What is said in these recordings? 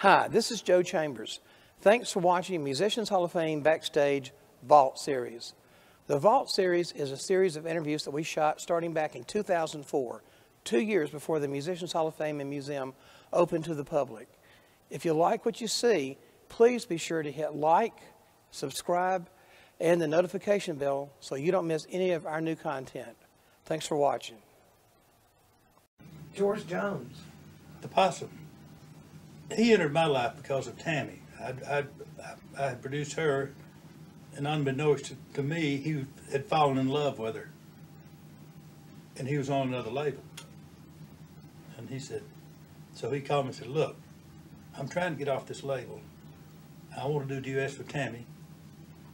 Hi, this is Joe Chambers. Thanks for watching Musicians Hall of Fame Backstage Vault Series. The Vault Series is a series of interviews that we shot starting back in 2004, two years before the Musicians Hall of Fame and Museum opened to the public. If you like what you see, please be sure to hit like, subscribe, and the notification bell so you don't miss any of our new content. Thanks for watching. George Jones. the possum. He entered my life because of Tammy. I'd, I had produced her, and unbeknownst to, to me, he had fallen in love with her. And he was on another label. And he said, so he called me and said, look, I'm trying to get off this label. I want to do duets with Tammy.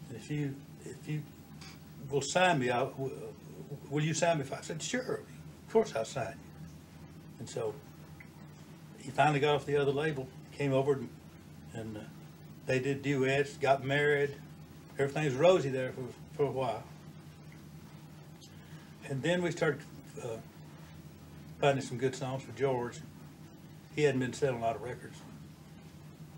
And if you, if you will sign me, I'll, will you sign me? If I said, sure, of course I'll sign you. And so he finally got off the other label, came over and, and uh, they did duets, got married. Everything was rosy there for, for a while. And then we started uh, finding some good songs for George. He hadn't been selling a lot of records.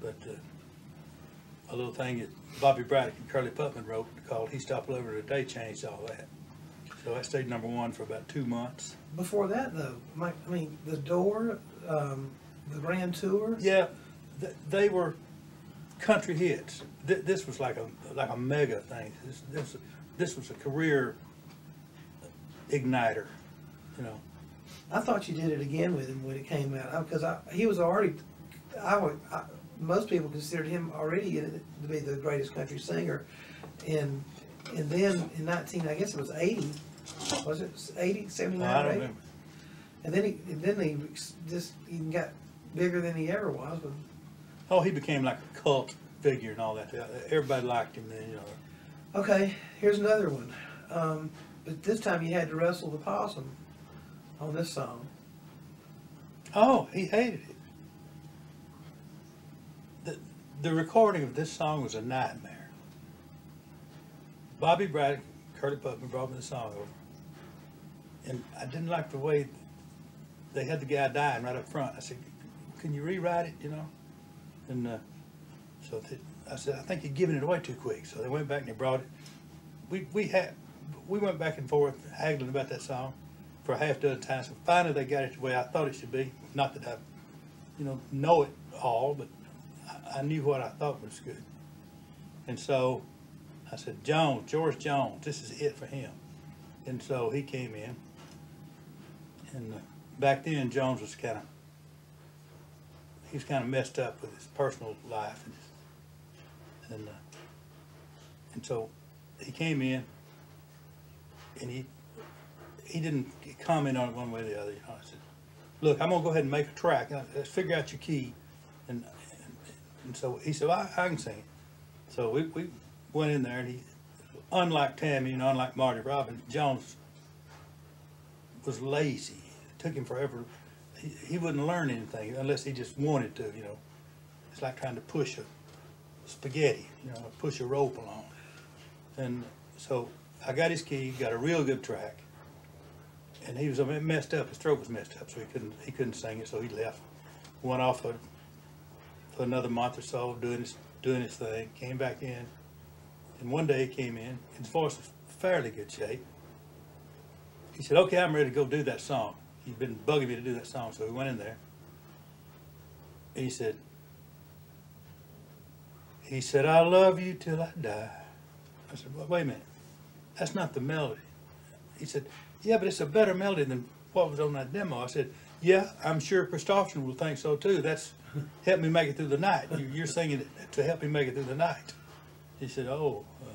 But uh, a little thing that Bobby Braddock and Curly Putman wrote called He Stopped Loving Her Today changed all that. So that stayed number one for about two months. Before that, though, Mike, I mean, The Door, um, the Grand Tour. Yeah, th- they were country hits. Th- this was like a like a mega thing. This this this was a career igniter, you know. I thought you did it again with him when it came out because I, he was already. I would. I, most people considered him already to be the greatest country singer, and and then in nineteen, I guess it was eighty, was it 80, 79 I don't 80? remember. And then he and then he just he got bigger than he ever was. But Oh, he became like a cult figure and all that. Everybody liked him then, you know. okay, here's another one. Um, but this time he had to wrestle the possum on this song. Oh, he hated it. The, the recording of this song was a nightmare. Bobby Braddock, Curly Putman brought me the song over. And I didn't like the way they had the guy dying right up front. I said, can you rewrite it, you know? And uh, so they, I said, I think you're giving it away too quick. So they went back and they brought it. We, we had, we went back and forth haggling about that song for a half dozen times. And finally they got it the way I thought it should be. Not that I, you know, know it all, but I, I knew what I thought was good. And so I said, Jones, George Jones, this is it for him. And so he came in. And uh, back then, Jones was kind of, he was kind of messed up with his personal life. And, and, uh, and so he came in and he, he didn't comment on it one way or the other. You know, I said, look, I'm gonna go ahead and make a track. Now, Let's figure out your key. And, and, and so he said, I, I can sing it. So we, we went in there and he, unlike Tammy and unlike Marty Robbins, Jones was lazy. It took him forever. He, he wouldn't learn anything unless he just wanted to, you know. It's like trying to push a spaghetti, you know, push a rope along. And so I got his key, got a real good track. And he was messed up, his throat was messed up, so he couldn't, he couldn't sing it, so he left. Went off for, for another month or so, doing his, doing his thing, came back in. And one day he came in, his voice was fairly good shape. He said, okay, I'm ready to go do that song. He'd been bugging me to do that song, so we went in there. And he said, he said, I love you till I die. I said, well, wait a minute, that's not the melody. He said, yeah, but it's a better melody than what was on that demo. I said, yeah, I'm sure Kristofferson will think so too. That's helped me make it through the night. You- You're singing it to help me make it through the night. He said, oh, uh,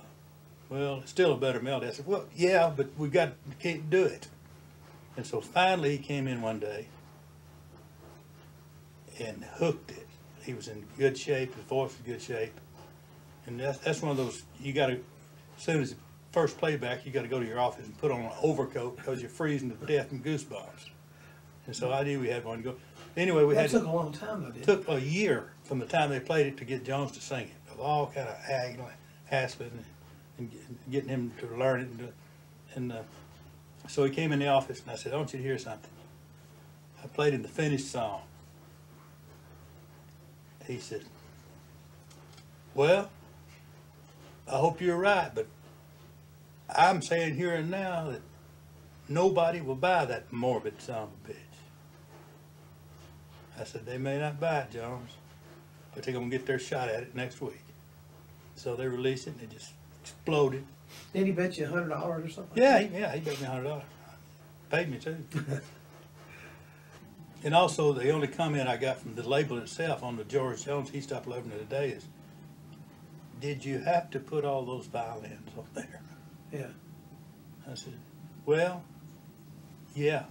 well, it's still a better melody. I said, well, yeah, but we got, can't do it. And so finally he came in one day and hooked it. He was in good shape, his voice was in good shape. And that's, that's one of those, you gotta, as soon as the first playback, you gotta go to your office and put on an overcoat because you're freezing to death from goosebumps. And so I knew we had one to go. Anyway, we That had, took a long time though, took a year from the time they played it to get Jones to sing it, of all kind of haggling, hassling, and get- getting him to learn it. And, and uh, so he came in the office and I said, I want you to hear something. I played him the finished song. he said, well, I hope you're right, but I'm saying here and now that nobody will buy that morbid son of a bitch. I said, they may not buy it, Jones, but they're gonna get their shot at it next week. So they released it and it just exploded. Did he bet you a hundred dollars or something? Yeah, he- yeah, he bet me a hundred dollars. Paid me too. And also, the only comment I got from the label itself on the George Jones, he stopped loving it today is, did you have to put all those violins on there? Yeah. I said, well, yeah,